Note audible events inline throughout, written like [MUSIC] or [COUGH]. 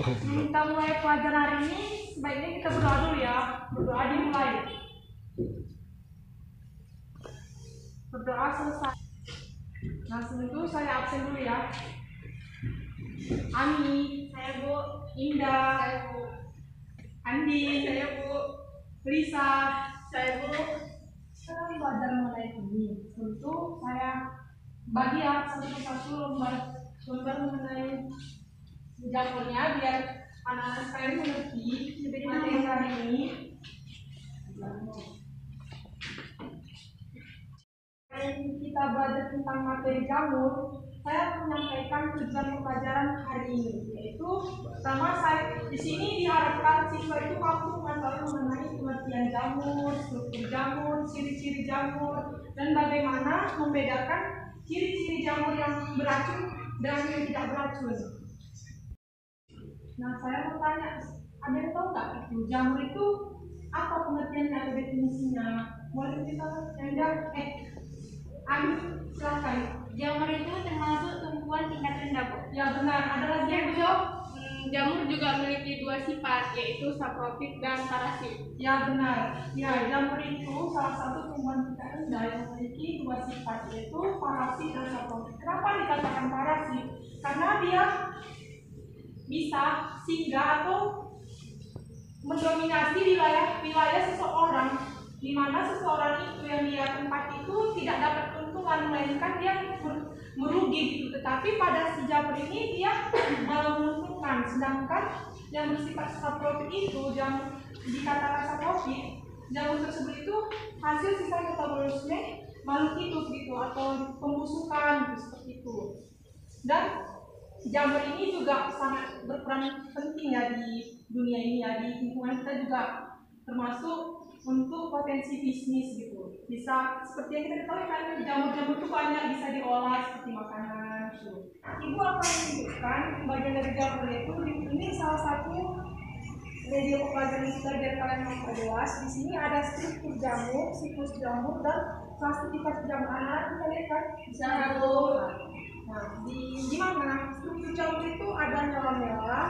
Kita mulai pelajaran hari ini, sebaiknya kita berdoa dulu ya. Berdoa dimulai. Berdoa selesai. Nah, Langsung itu saya absen dulu ya. Ani, saya Bu. Indah, saya Bu. Andi, saya Bu. Lisa, saya Bu. Sekarang pelajaran mulai ini, tentu saya bagi ya satu persatu lembar lomba mengenai jamurnya biar anak-anak saya mengerti materi hari ini. Kita belajar tentang materi jamur, saya menyampaikan tujuan pembelajaran hari ini, yaitu pertama saya di sini diharapkan siswa itu mampu mengetahui mengenai pengertian jamur, struktur jamur, ciri-ciri jamur, dan bagaimana membedakan ciri-ciri jamur yang beracun dan yang tidak beracun. Nah, saya mau tanya, ada yang tahu nggak itu jamur itu apa pengertiannya atau definisinya? Boleh kita yang eh Ami, silakan. Jamur itu termasuk tumbuhan tingkat rendah, Bu. Ya benar, ada lagi yang jawab? Hmm, Jamur juga memiliki dua sifat, yaitu saprofit dan parasit. Ya benar. Ya jamur itu salah satu tumbuhan tingkat rendah yang memiliki dua sifat yaitu parasit dan saprofit. Kenapa dikatakan parasit? Karena dia bisa singgah atau mendominasi wilayah wilayah seseorang di mana seseorang itu yang dia tempat itu tidak dapat keuntungan melainkan dia mer- merugi gitu. Tetapi pada si jamur ini dia [CLEARS THROAT] malah menguntungkan. Sedangkan yang bersifat saprofit itu yang dikatakan saprofit jamur tersebut itu hasil sisa metabolisme makhluk hidup gitu atau pembusukan gitu, seperti itu. Dan jamur ini juga sangat berperan penting ya di dunia ini ya di lingkungan kita juga termasuk untuk potensi bisnis gitu. Bisa seperti yang kita ketahui kan jamur-jamur itu banyak bisa diolah seperti makanan gitu. ibu akan menunjukkan bagian dari jamur itu? Ini salah satu media pembelajaran kita biar kalian memperluas di sini ada struktur jamur siklus jamur dan klasifikasi jamur. Anak kita lihat kan bisa Di gimana? Struktur jamur itu ada nyala merah,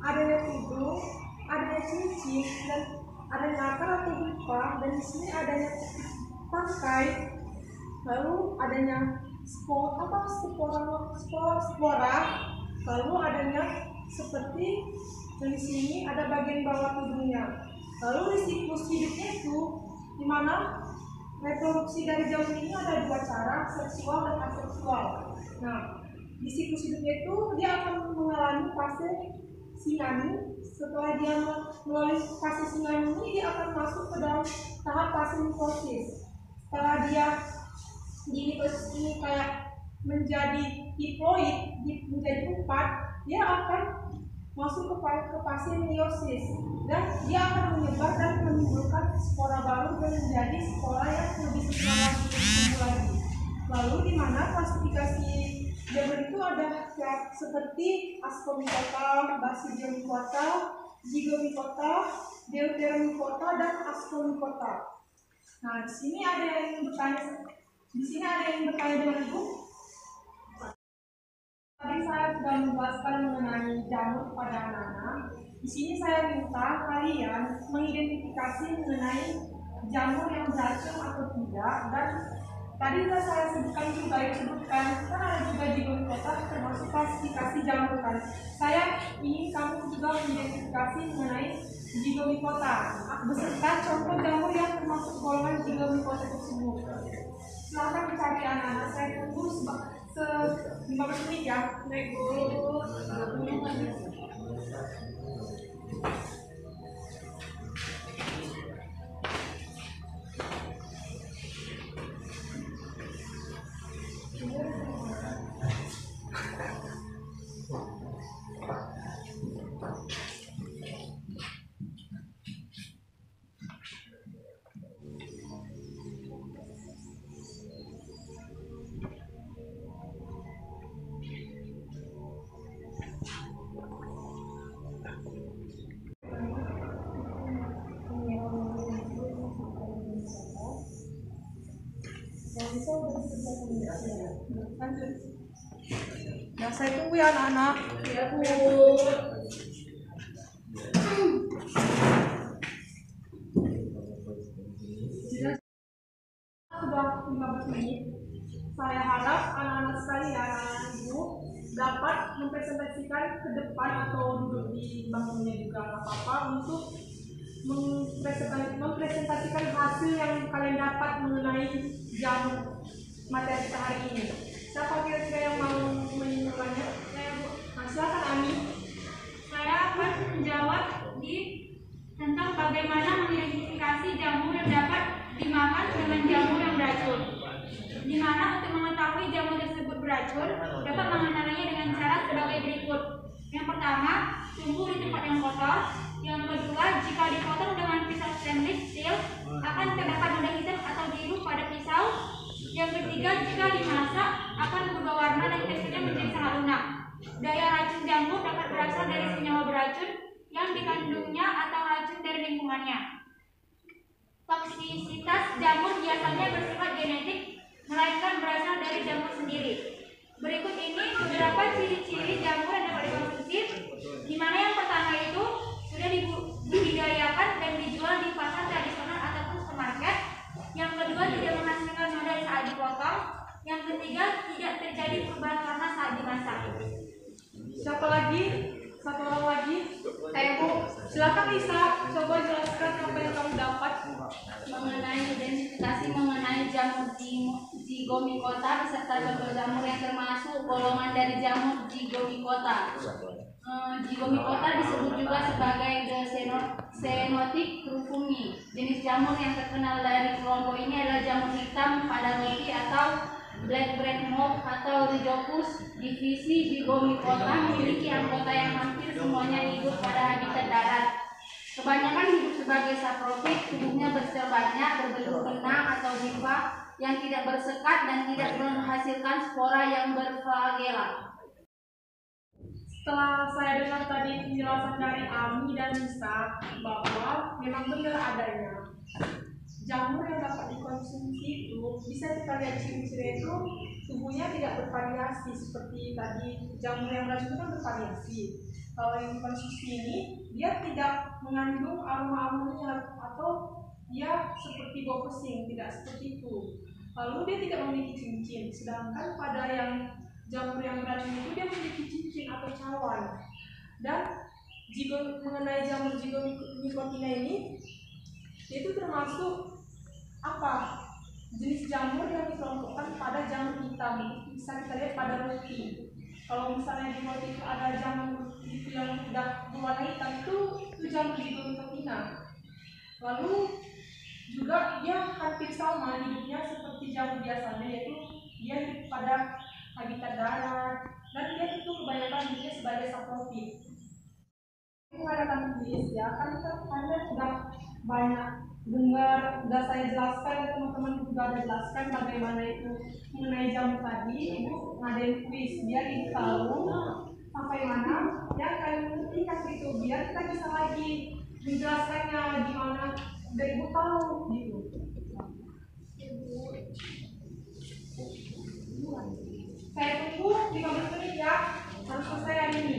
adanya tudung, adanya cincin, dan adanya akar atau pupa, dan di sini adanya tangkai, lalu adanya spor apa spora spor spora, lalu adanya seperti dan di sini ada bagian bawah tudungnya. Lalu di siklus hidupnya itu di mana reproduksi dari jamur ini ada dua cara, seksual dan aseksual. Nah, di siklus hidupnya itu dia akan mengalami fase singani. Setelah dia melalui fase singani ini, dia akan masuk ke dalam tahap fase mitosis. Setelah dia di mitosis ini kayak menjadi hiploid, di- menjadi empat, dia akan masuk ke, ke fase meiosis dan dia akan menyebar dan menimbulkan spora baru dan menjadi spora yang lebih tumbuh lagi. Lalu di mana klasifikasi jamur itu ada ya, seperti ascomycota, basidiomycota, zygomycota, deuteromycota dan ascomycota. Nah, di sini ada yang bertanya, di sini ada yang bertanya dengan ibu. Tadi saya sudah menjelaskan mengenai jamur kepada anak-anak. Di sini saya minta kalian mengidentifikasi mengenai jamur yang beracun atau tidak dan tadi sudah saya sebutkan juga disebutkan kan ada juga di kota termasuk klasifikasi jamur kan. Saya ingin kamu juga mengidentifikasi mengenai zygomicota beserta contoh jamur yang termasuk golongan zygomicota tersebut. Silakan dicari anak-anak saya tunggu seba- se 15 menit ya. Baik, Bu. lanjut yang saya tunggu ya anak-anak ya bu sudah 15 menit saya harap anak-anak sekalian ibu dapat mempresentasikan ke depan atau duduk di bangunnya juga apa-apa untuk mempresentasikan hasil yang kalian dapat mengenai beracun dapat mengenalinya dengan cara sebagai berikut. Yang pertama, tumbuh di tempat yang kotor. Yang kedua, jika dipotong dengan pisau stainless steel akan terdapat noda hitam atau biru pada pisau. Yang ketiga, jika dimasak akan berubah warna dan teksturnya menjadi sangat lunak. Daya racun jamur dapat berasal dari senyawa beracun yang dikandungnya atau racun dari lingkungannya. Toksisitas jamur biasanya bersifat genetik, melainkan berasal dari jamur sendiri. Berikut ini beberapa ciri-ciri jamur yang dapat dikonsumsi, di mana yang pertama itu sudah dibu- dibudidayakan dan dijual di pasar tradisional ataupun supermarket. Yang kedua tidak menghasilkan noda saat dipotong. Yang ketiga tidak terjadi perubahan warna saat dimasak. Siapa lagi? Satu orang lagi? Eh Bu, silakan Lisa, coba jelaskan apa yang kamu dapat. mengenai identifikasi mengenai jamur zi- zigomicota beserta contoh jamur yang termasuk golongan dari jamur zigomicota. Eh, disebut juga sebagai the Xenotic trufumi. Jenis jamur yang terkenal dari kelompok ini adalah jamur hitam pada roti atau atau Rhizopus. Divisi Zigomicota memiliki anggota yang hampir semuanya hidup pada habitat darat. Kebanyakan hidup sebagai saprofit, tubuhnya bersel banyak, berbentuk benang atau hifa yang tidak bersekat dan tidak menghasilkan spora yang berflagela. Setelah saya dengar tadi penjelasan dari Ami dan Lisa bahwa memang benar adanya jamur yang dapat dikonsumsi itu bisa kita lihat ciri-ciri itu tubuhnya tidak bervariasi seperti tadi jamur yang beracun itu kan bervariasi. Kalau yang dikonsumsi ini dia tidak mengandung aroma amonia atau dia seperti bau pesing, tidak seperti itu. Lalu dia tidak memiliki cincin, sedangkan pada yang jamur yang beracun itu dia memiliki cincin atau cawan. Dan jika mengenai jamur nikotina ini, itu termasuk apa? Jenis jamur yang dikelompokkan pada jamur hitam. Bisa kita lihat pada roti. Kalau misalnya di roti itu ada jamur itu yang sudah berwarna hitam itu itu jamur nikotina. Lalu juga dia hampir sama hidupnya seperti jamur biasanya yaitu dia hidup pada habitat darat dan dia itu kebanyakan hidupnya sebagai saprofit. Itu ada tulis ya kan kalian sudah banyak dengar, sudah saya jelaskan dan teman-teman juga ada jelaskan bagaimana itu mengenai jamur tadi. Ibu ngadain kuis biar ibu tahu sampai mana ya kalian kan gitu biar kita bisa lagi menjelaskannya gimana biar ibu tahu gitu. Saya tunggu 15 menit ya harus selesai hari ini.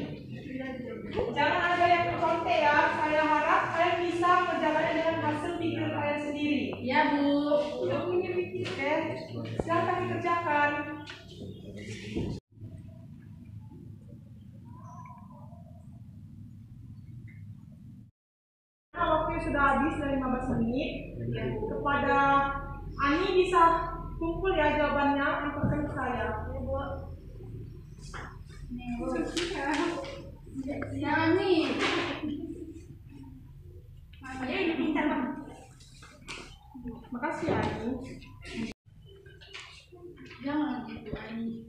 Jangan ada yang contek ya. Saya harap kalian bisa menjalannya dengan hasil pikir kalian sendiri. Ya Bu. Tidak punya pikir ya. Silakan dikerjakan. Sudah habis dari 15 menit. Ya, kepada Ani bisa kumpul ya jawabannya antarkan saya. Ya, Bu. Nih Bu. Jangan nih. Ayo ini pintar bang. Makasih ya Ani. Jangan gitu Ani.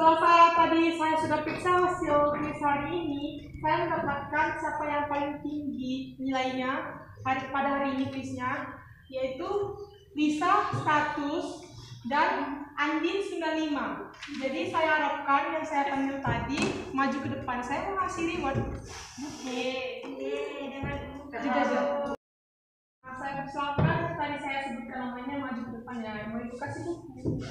Setelah saya tadi saya sudah periksa hasil quiz hari ini, saya mendapatkan siapa yang paling tinggi nilainya hari pada hari ini quiznya, yaitu Lisa 100 dan Andin 95. Jadi saya harapkan yang saya panggil tadi maju ke depan. Saya mau ngasih reward. Oke. Juga juga. Nah, saya persilakan tadi saya sebutkan namanya maju ke depan ya. Mau ibu kasih buku.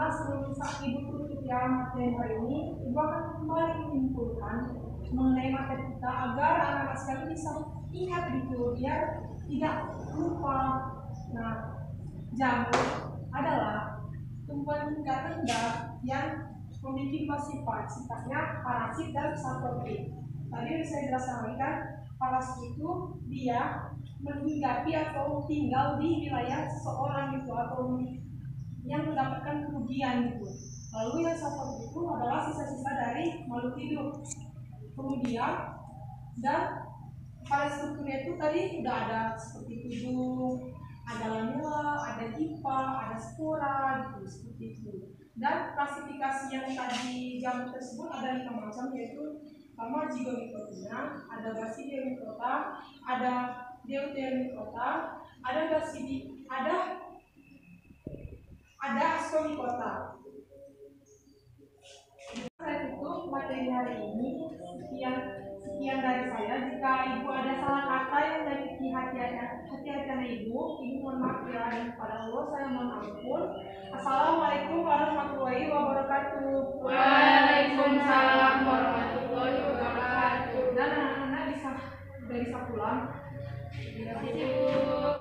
Nah, sebelum ibu tutup materi hari ini, ibu akan kembali menyimpulkan mengenai materi kita agar anak-anak sekalian bisa ingat gitu, biar tidak lupa. Nah, jamur adalah tumbuhan tingkat rendah yang memiliki dua sifat, sifatnya parasit dan saprofit. Tadi udah saya jelaskan kan, parasit itu dia menghinggapi atau tinggal di wilayah seseorang gitu atau yang mendapatkan kerugian gitu. Lalu yang satu itu adalah sisa-sisa dari makhluk hidup. Kemudian dan pada strukturnya itu tadi udah ada seperti tujuh, ada lamela, ada hipa, ada spora gitu seperti itu. Dan klasifikasi yang tadi jamur tersebut ada lima macam yaitu pertama zigomicrotina, ada basidiomicrota, ada deuteriumicrota, ada basidi, ada ada ascomicrota. Saya tutup materi hari ini. Sekian sekian dari saya. Jika ibu ada salah kata yang dari hati-hati hati-hati ibu, ibu mohon maaf ya dan kepada Allah saya mohon ampun. Assalamualaikum warahmatullahi wabarakatuh. Waalaikumsalam warahmatullahi wabarakatuh. Dan anak-anak bisa bisa pulang. Terima kasih.